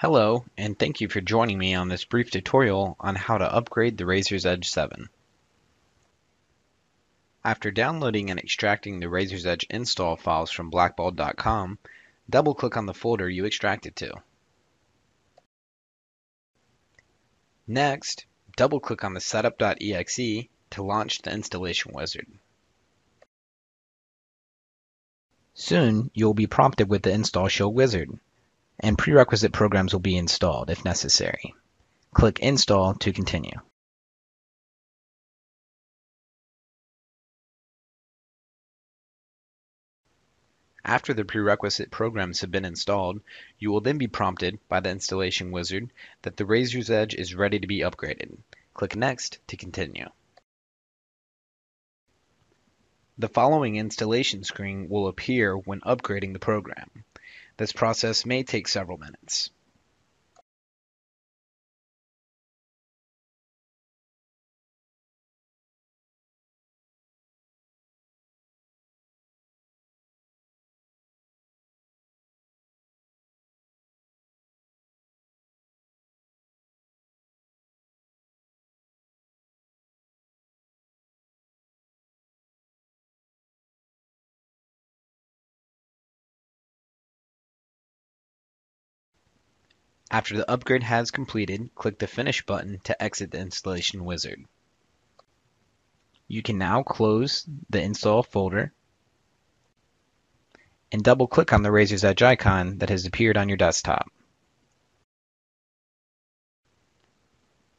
Hello, and thank you for joining me on this brief tutorial on how to upgrade the Raiser's Edge 7. After downloading and extracting the Raiser's Edge install files from blackbaud.com, double-click on the folder you extracted to. Next, double-click on the setup.exe to launch the installation wizard. Soon, you will be prompted with the InstallShield wizard and prerequisite programs will be installed if necessary. Click Install to continue. After the prerequisite programs have been installed, you will then be prompted by the installation wizard that the Raiser's Edge is ready to be upgraded. Click Next to continue. The following installation screen will appear when upgrading the program. This process may take several minutes. After the upgrade has completed, click the Finish button to exit the installation wizard. You can now close the install folder and double-click on the Raiser's Edge icon that has appeared on your desktop.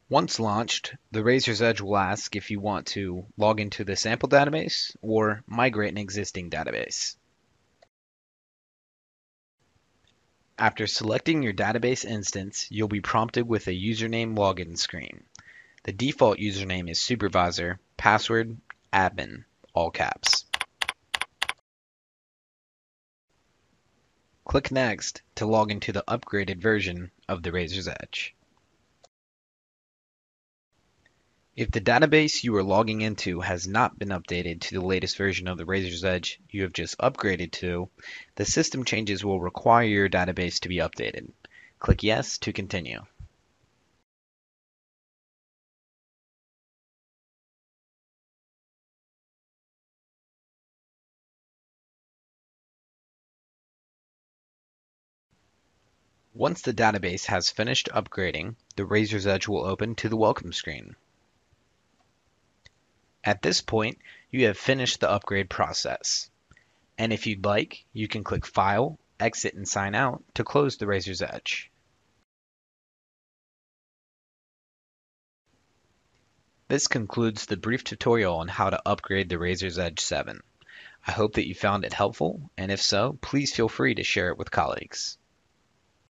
Once launched, the Raiser's Edge will ask if you want to log into the sample database or migrate an existing database. After selecting your database instance, you'll be prompted with a username login screen. The default username is supervisor, password, admin, all caps. Click Next to log into the upgraded version of the Raiser's Edge. If the database you are logging into has not been updated to the latest version of the Raiser's Edge you have just upgraded to, the system changes will require your database to be updated. Click Yes to continue. Once the database has finished upgrading, the Raiser's Edge will open to the welcome screen. At this point, you have finished the upgrade process. And if you'd like, you can click File, Exit and Sign Out to close the Raiser's Edge. This concludes the brief tutorial on how to upgrade the Raiser's Edge 7. I hope that you found it helpful, and if so, please feel free to share it with colleagues.